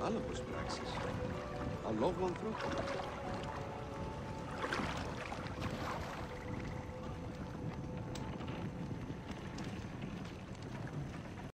Alamos praxis. A long one through.